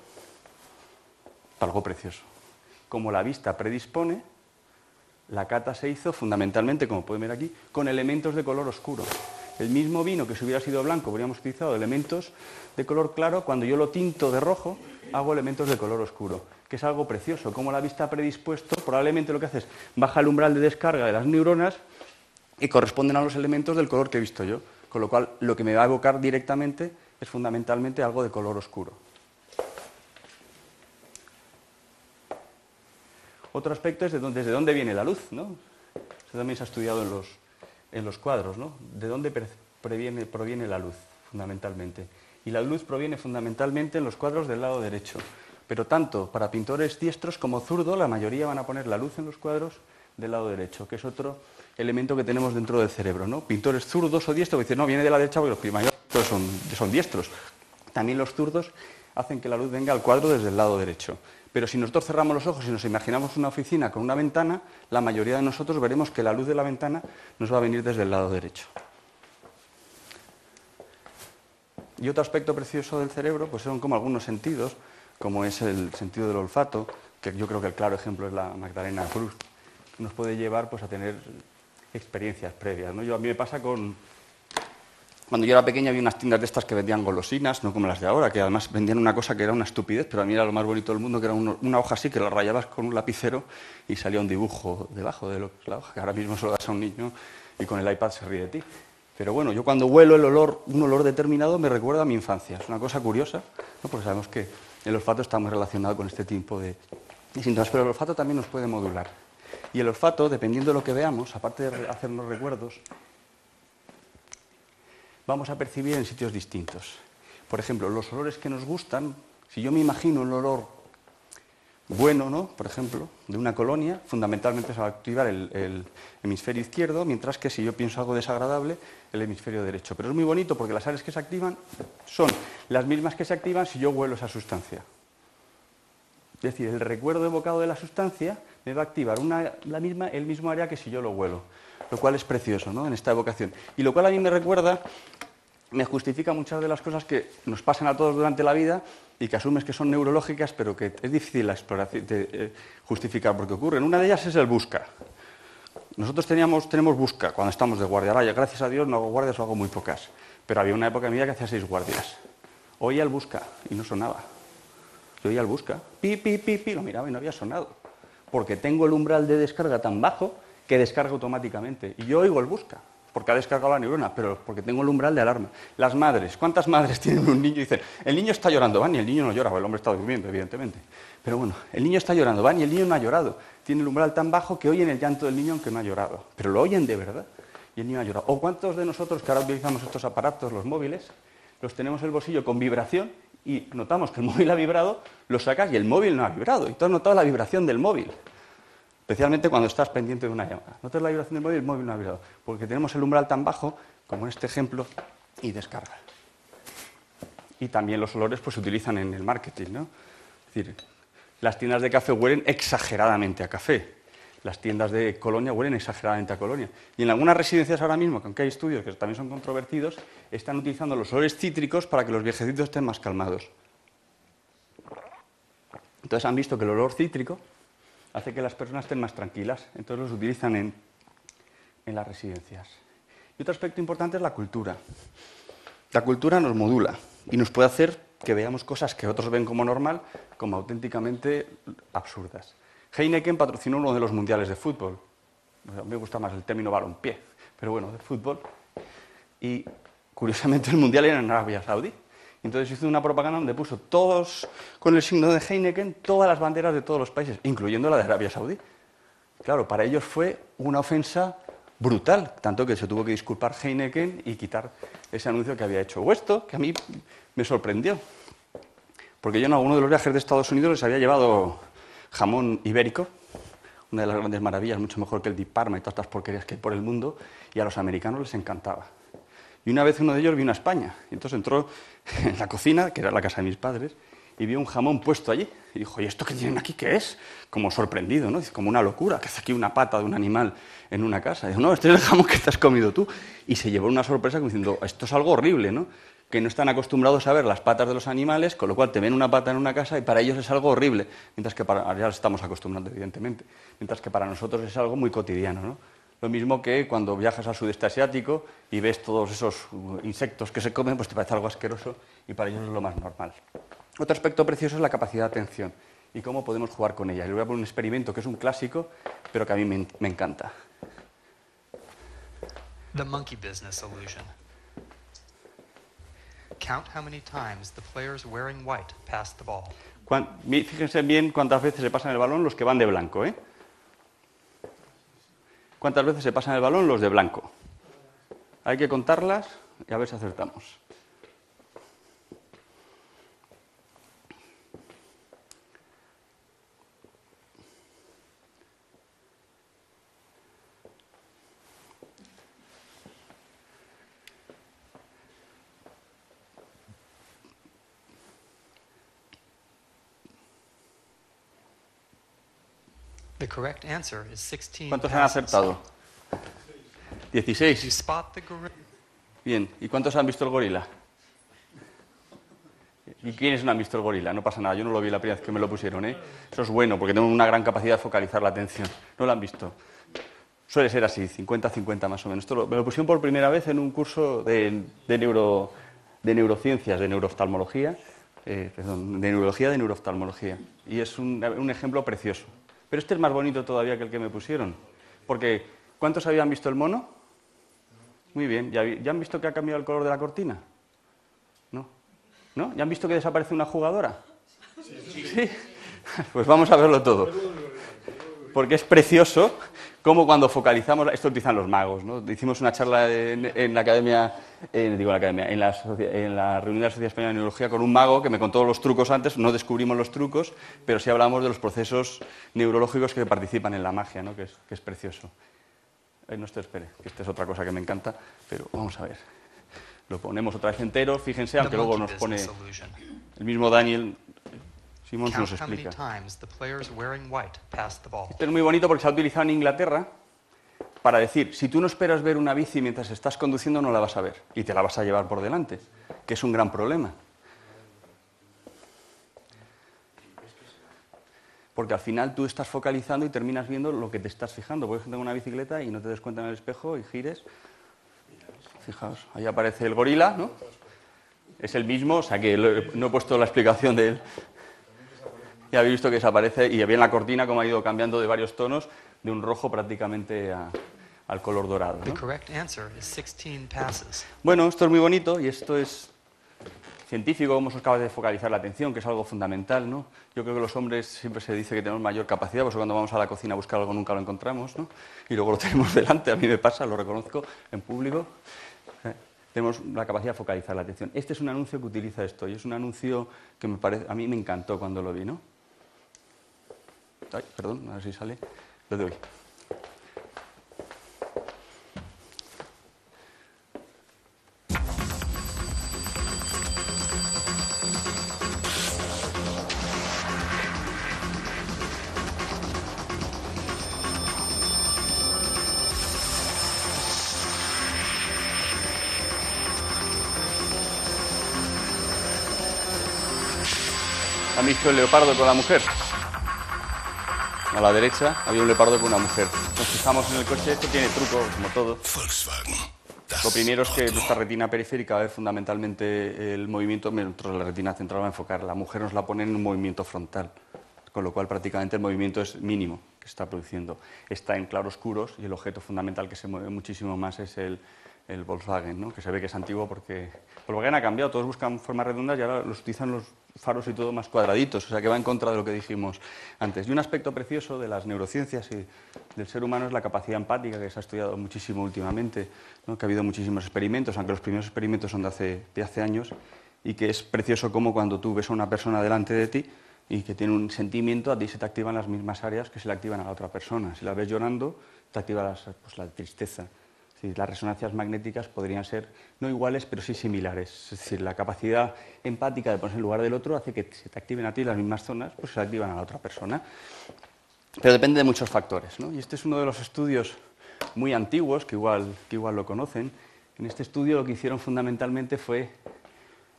Algo precioso. Como la vista predispone, la cata se hizo fundamentalmente, como pueden ver aquí, con elementos de color oscuro. El mismo vino que si hubiera sido blanco, habríamos utilizado elementos de color claro, cuando yo lo tinto de rojo, hago elementos de color oscuro, que es algo precioso. Como la vista predispuesto, probablemente lo que hace es baja el umbral de descarga de las neuronas y corresponden a los elementos del color que he visto yo. Con lo cual, lo que me va a evocar directamente es fundamentalmente algo de color oscuro. Otro aspecto es desde dónde viene la luz, ¿no? Eso también se ha estudiado en los, en los cuadros, ¿no? ¿De dónde proviene, la luz, fundamentalmente? Y la luz proviene fundamentalmente en los cuadros del lado derecho. Pero tanto para pintores diestros como zurdos, la mayoría van a poner la luz en los cuadros del lado derecho, que es otro elemento que tenemos dentro del cerebro. ¿no? Pintores zurdos o diestros, dicen, no, viene de la derecha porque los primeros son, son diestros. También los zurdos hacen que la luz venga al cuadro desde el lado derecho. Pero si nosotros cerramos los ojos y nos imaginamos una oficina con una ventana, la mayoría de nosotros veremos que la luz de la ventana nos va a venir desde el lado derecho. Y otro aspecto precioso del cerebro, pues son como algunos sentidos, como es el sentido del olfato, que yo creo que el claro ejemplo es la Magdalena Cruz, nos puede llevar pues, a tener experiencias previas. Yo, a mí me pasa con, cuando yo era pequeña había unas tiendas de estas que vendían golosinas, no como las de ahora, que además vendían una cosa que era una estupidez, pero a mí era lo más bonito del mundo, que era una hoja así, que la rayabas con un lapicero y salía un dibujo debajo de la hoja, que ahora mismo se lo das a un niño y con el iPad se ríe de ti. Pero bueno, yo cuando huelo el olor, un olor determinado me recuerda a mi infancia. Es una cosa curiosa, porque sabemos que el olfato está muy relacionado con este tipo de síntomas, pero el olfato también nos puede modular. Y el olfato, dependiendo de lo que veamos, aparte de hacernos recuerdos, vamos a percibir en sitios distintos. Por ejemplo, los olores que nos gustan, si yo me imagino un olor bueno, ¿no? por ejemplo, de una colonia, fundamentalmente se va a activar el, hemisferio izquierdo, mientras que si yo pienso algo desagradable, el hemisferio derecho. Pero es muy bonito porque las áreas que se activan son las mismas que se activan si yo huelo esa sustancia. Es decir, el recuerdo evocado de la sustancia me va a activar la misma, el mismo área que si yo lo huelo lo cual es precioso ¿no? en esta evocación. Y lo cual a mí me recuerda, me justifica muchas de las cosas que nos pasan a todos durante la vida y que asumes que son neurológicas, pero que es difícil la exploración, eh, justificar porque ocurren. Una de ellas es el busca. Nosotros teníamos, tenemos busca cuando estamos de guardia. Gracias a Dios, no hago guardias o hago muy pocas. Pero había una época en mi vida que hacía seis guardias. Oía el busca y no sonaba. Yo oía el busca, pi, pi, pi, pi, lo miraba y no había sonado. Porque tengo el umbral de descarga tan bajo que descarga automáticamente. Y yo oigo el busca, porque ha descargado la neurona, pero porque tengo el umbral de alarma. Las madres, ¿cuántas madres tienen un niño y dicen, el niño está llorando, van y el niño no llora, el hombre está durmiendo, evidentemente. Pero bueno, el niño está llorando, van y el niño no ha llorado. Tiene el umbral tan bajo que oyen el llanto del niño aunque no ha llorado. Pero lo oyen de verdad y el niño ha llorado. ¿O cuántos de nosotros que ahora utilizamos estos aparatos, los móviles, los tenemos en el bolsillo con vibración y notamos que el móvil ha vibrado, lo sacas y el móvil no ha vibrado. Y tú has notado la vibración del móvil especialmente cuando estás pendiente de una llamada. Notas la vibración del móvil, el móvil no ha vibrado, porque tenemos el umbral tan bajo, como en este ejemplo, y descarga. Y también los olores pues, se utilizan en el marketing. ¿no? Es decir, las tiendas de café huelen exageradamente a café. Las tiendas de colonia huelen exageradamente a colonia. Y en algunas residencias ahora mismo, aunque hay estudios que también son controvertidos, están utilizando los olores cítricos para que los viejecitos estén más calmados. Entonces han visto que el olor cítrico hace que las personas estén más tranquilas, entonces los utilizan en, las residencias. Y otro aspecto importante es la cultura. La cultura nos modula y nos puede hacer que veamos cosas que otros ven como normal, como auténticamente absurdas. Heineken patrocinó uno de los mundiales de fútbol. Me gusta más el término balonpié, pero bueno, de fútbol. Y curiosamente el mundial era en Arabia Saudí. Entonces hizo una propaganda donde puso todos, con el signo de Heineken, todas las banderas de todos los países, incluyendo la de Arabia Saudí. Claro, para ellos fue una ofensa brutal, tanto que se tuvo que disculpar Heineken y quitar ese anuncio que había hecho. O esto, que a mí me sorprendió, porque yo en alguno de los viajes de Estados Unidos les había llevado jamón ibérico, una de las grandes maravillas, mucho mejor que el Parma y todas estas porquerías que hay por el mundo, y a los americanos les encantaba. Y una vez uno de ellos vino a España. Y entonces entró en la cocina, que era la casa de mis padres, y vio un jamón puesto allí. Y dijo, ¿y esto que tienen aquí qué es? Como sorprendido, ¿no? Dice, como una locura, que hace aquí una pata de un animal en una casa. Y dijo, no, este es el jamón que te has comido tú. Y se llevó una sorpresa diciendo, esto es algo horrible, ¿no? Que no están acostumbrados a ver las patas de los animales, con lo cual te ven una pata en una casa y para ellos es algo horrible. Mientras que para, ya estamos acostumbrando, evidentemente. Mientras que para nosotros es algo muy cotidiano, ¿no? Lo mismo que cuando viajas al sudeste asiático y ves todos esos insectos que se comen, pues te parece algo asqueroso y para ellos es lo más normal. Otro aspecto precioso es la capacidad de atención y cómo podemos jugar con ella. Le voy a poner un experimento que es un clásico, pero que a mí me, me encanta. The monkey business illusion. Count how many times the players wearing white pass the ball. Fíjense bien cuántas veces se pasan el balón los que van de blanco. ¿eh? ¿Cuántas veces se pasan el balón los de blanco? Hay que contarlas y a ver si acertamos. The correct answer is 16 ¿Cuántos han acertado? Did you 16. spot the gorilla? Bien, ¿y cuántos han visto el gorila? ¿Y quiénes no han visto el gorila? No pasa nada, yo no lo vi la primera vez que me lo pusieron, ¿eh? Eso es bueno, porque tengo una gran capacidad de focalizar la atención. No lo han visto. Suele ser así, 50-50 más o menos. Esto lo- me lo pusieron por primera vez en un curso de, de neuro- de neurociencias, de neurooftalmología, eh, perdón, de neurología, de neurooftalmología. Y es un, un ejemplo precioso. Pero este es más bonito todavía que el que me pusieron. Porque, ¿cuántos habían visto el mono? Muy bien. ¿Ya, ya han visto que ha cambiado el color de la cortina? ¿No? ¿No? ¿Ya han visto que desaparece una jugadora? Sí. Pues vamos a verlo todo. Porque es precioso como cuando focalizamos, esto utilizan los magos, ¿no? Hicimos una charla en, en la academia, en, digo la academia, en la, asocia- en la reunión de la Sociedad Española de Neurología con un mago que me contó los trucos antes, no descubrimos los trucos, pero sí hablamos de los procesos neurológicos que participan en la magia, ¿no? que, es, que es precioso. Eh, no te espere, que esta es otra cosa que me encanta, pero vamos a ver. Lo ponemos otra vez entero, fíjense, aunque luego nos pone el mismo Daniel Nos explica. Esto es muy bonito porque se ha utilizado en Inglaterra para decir, si tú no esperas ver una bici mientras estás conduciendo, no la vas a ver y te la vas a llevar por delante, que es un gran problema. Porque al final tú estás focalizando y terminas viendo lo que te estás fijando. Puedes tener una bicicleta y no te des cuenta en el espejo y gires. Fijaos, ahí aparece el gorila, ¿no? Es el mismo, o sea que no he puesto la explicación de él. Y habéis visto que desaparece y bien la cortina como ha ido cambiando de varios tonos, de un rojo prácticamente a- al color dorado. The ¿no? correct answer is 16 passes. Bueno, esto es muy bonito y esto es científico, cómo somos capaces de focalizar la atención, que es algo fundamental, ¿no? Yo creo que los hombres siempre se dice que tenemos mayor capacidad, por eso cuando vamos a la cocina a buscar algo nunca lo encontramos, ¿no? Y luego lo tenemos delante, a mí me pasa, lo reconozco en público. Eh, Tenemos la capacidad de focalizar la atención. Este es un anuncio que utiliza esto y es un anuncio que me parece, a mí me encantó cuando lo vi, ¿no? Ay, perdón, a ver si sale. Lo doy. ¿Han visto el leopardo con la mujer? A la derecha había un leopardo con una mujer. Nos fijamos en el coche, esto tiene truco, como todo. Volkswagen. Lo primero es que nuestra retina periférica ver fundamentalmente el movimiento, mientras la retina central va a enfocar. La mujer nos la pone en un movimiento frontal, con lo cual prácticamente el movimiento es mínimo que está produciendo. Está en claroscuros y el objeto fundamental que se mueve muchísimo más es el, el Volkswagen, ¿no? que se ve que es antiguo porque Volkswagen ha cambiado, todos buscan formas redondas y ahora los utilizan los faros y todo más cuadraditos, o sea que va en contra de lo que dijimos antes. Y un aspecto precioso de las neurociencias y del ser humano es la capacidad empática que se ha estudiado muchísimo últimamente, ¿no? que ha habido muchísimos experimentos, aunque los primeros experimentos son de hace, de hace años, y que es precioso como cuando tú ves a una persona delante de ti y que tiene un sentimiento, a ti se te activan las mismas áreas que se le activan a la otra persona. Si la ves llorando, te activa las- pues, la tristeza. Las resonancias magnéticas podrían ser no iguales, pero sí similares. Es decir, la capacidad empática de ponerse en lugar del otro hace que se te activen a ti las mismas zonas, pues se activan a la otra persona. Pero depende de muchos factores. ¿no? Y este es uno de los estudios muy antiguos, que igual, que igual lo conocen. En este estudio lo que hicieron fundamentalmente fue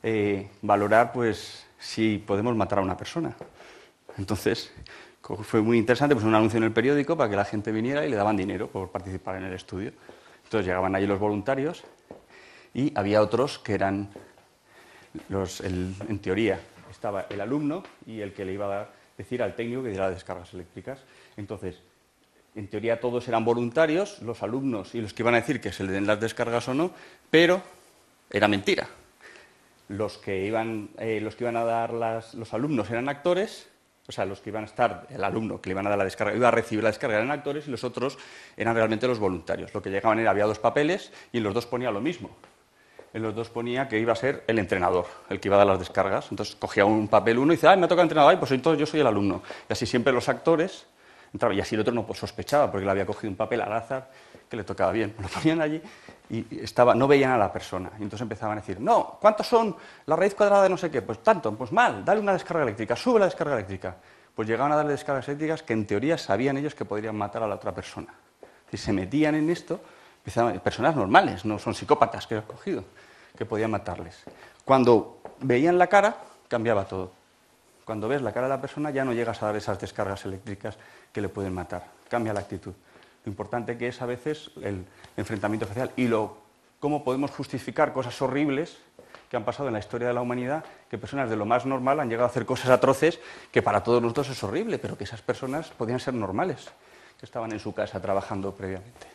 eh, valorar pues, si podemos matar a una persona. Entonces, fue muy interesante, pues un anuncio en el periódico para que la gente viniera y le daban dinero por participar en el estudio. Entonces llegaban allí los voluntarios y había otros que eran, los, en teoría, estaba el alumno y el que le iba a decir al técnico que diera las descargas eléctricas. Entonces, en teoría todos eran voluntarios, los alumnos y los que iban a decir que se le den las descargas o no, pero era mentira. Los que iban, eh, los que iban a dar las, los alumnos eran actores o sea, los que iban a estar, el alumno que le iban a dar la descarga, iba a recibir la descarga eran actores y los otros eran realmente los voluntarios. Lo que llegaban era, había dos papeles y en los dos ponía lo mismo. En los dos ponía que iba a ser el entrenador, el que iba a dar las descargas. Entonces cogía un papel uno y dice, ay, me toca entrenador, ay, pues entonces yo soy el alumno. Y así siempre los actores entraban. Y así el otro no pues, sospechaba, porque le había cogido un papel al azar que le tocaba bien. Lo ponían allí y estaba, no veían a la persona. Y entonces empezaban a decir, no, ¿cuántos son la raíz cuadrada de no sé qué? Pues tanto, pues mal, dale una descarga eléctrica, sube la descarga eléctrica. Pues llegaban a darle descargas eléctricas que en teoría sabían ellos que podrían matar a la otra persona. Si se metían en esto, personas normales, no son psicópatas que he cogido, que podían matarles. Cuando veían la cara, cambiaba todo. Cuando ves la cara de la persona ya no llegas a dar esas descargas eléctricas que le pueden matar. Cambia la actitud. Lo importante que es a veces el enfrentamiento facial y lo, cómo podemos justificar cosas horribles que han pasado en la historia de la humanidad, que personas de lo más normal han llegado a hacer cosas atroces que para todos nosotros es horrible, pero que esas personas podían ser normales, que estaban en su casa trabajando previamente.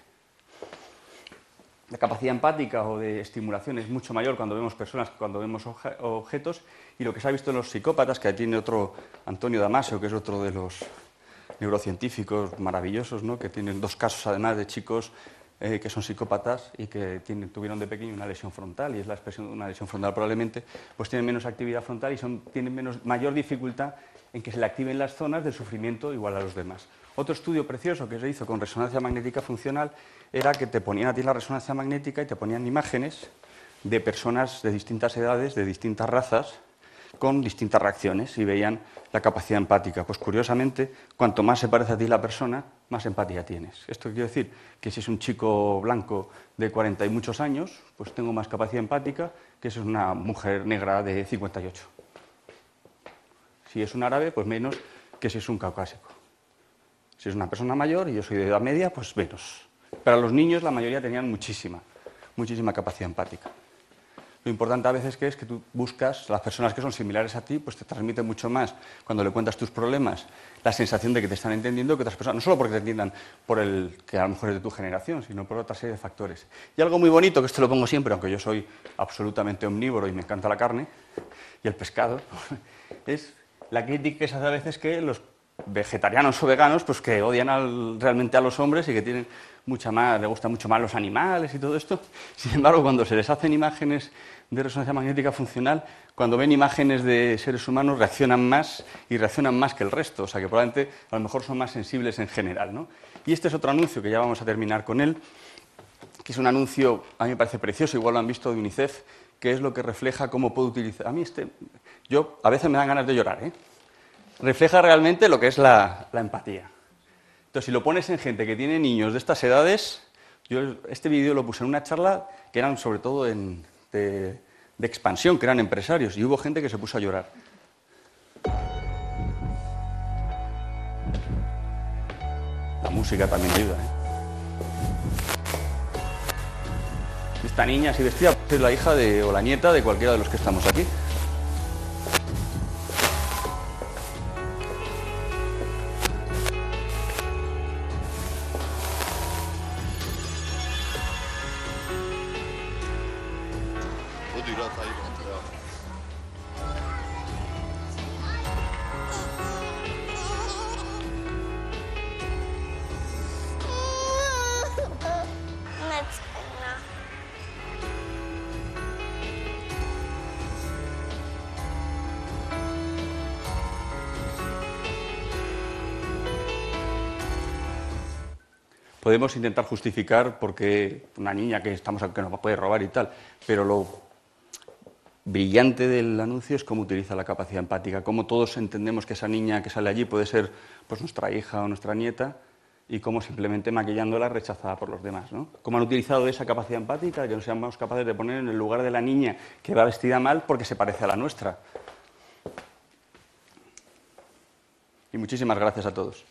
La capacidad empática o de estimulación es mucho mayor cuando vemos personas que cuando vemos objetos y lo que se ha visto en los psicópatas, que tiene otro Antonio Damasio, que es otro de los neurocientíficos maravillosos, ¿no? que tienen dos casos además de chicos eh, que son psicópatas y que tuvieron de pequeño una lesión frontal, y es la expresión de una lesión frontal probablemente, pues tienen menos actividad frontal y son, tienen menos, mayor dificultad en que se le activen las zonas del sufrimiento igual a los demás. Otro estudio precioso que se hizo con resonancia magnética funcional era que te ponían a ti la resonancia magnética y te ponían imágenes de personas de distintas edades, de distintas razas, con distintas reacciones y veían la capacidad empática. Pues curiosamente, cuanto más se parece a ti la persona, más empatía tienes. Esto quiere decir que si es un chico blanco de 40 y muchos años, pues tengo más capacidad empática que si es una mujer negra de 58. Si es un árabe, pues menos que si es un caucásico. Si es una persona mayor y yo soy de edad media, pues menos. Para los niños la mayoría tenían muchísima, muchísima capacidad empática. Lo importante a veces que es que tú buscas, las personas que son similares a ti, pues te transmiten mucho más cuando le cuentas tus problemas, la sensación de que te están entendiendo que otras personas, no solo porque te entiendan por el que a lo mejor es de tu generación, sino por otra serie de factores. Y algo muy bonito, que esto lo pongo siempre, aunque yo soy absolutamente omnívoro y me encanta la carne y el pescado, es la crítica que se hace a veces que los vegetarianos o veganos, pues que odian realmente a los hombres y que tienen mucha más, le gustan mucho más los animales y todo esto. Sin embargo, cuando se les hacen imágenes de resonancia magnética funcional, cuando ven imágenes de seres humanos reaccionan más y reaccionan más que el resto, o sea que probablemente a lo mejor son más sensibles en general. ¿no? Y este es otro anuncio que ya vamos a terminar con él, que es un anuncio, a mí me parece precioso, igual lo han visto de UNICEF, que es lo que refleja cómo puedo utilizar. A mí este, yo a veces me dan ganas de llorar, ¿eh? refleja realmente lo que es la, empatía. Entonces, si lo pones en gente que tiene niños de estas edades, yo este vídeo lo puse en una charla que eran sobre todo de, de, expansión, que eran empresarios, y hubo gente que se puso a llorar. La música también ayuda. ¿eh? Esta niña así vestida es la hija de, o la nieta de cualquiera de los que estamos aquí. Intentar justificar por qué una niña que, estamos, que nos puede robar y tal, pero lo brillante del anuncio es cómo utiliza la capacidad empática, cómo todos entendemos que esa niña que sale allí puede ser pues, nuestra hija o nuestra nieta y cómo simplemente maquillándola rechazada por los demás. ¿no? Cómo han utilizado esa capacidad empática que no seamos capaces de poner en el lugar de la niña que va vestida mal porque se parece a la nuestra. Y muchísimas gracias a todos.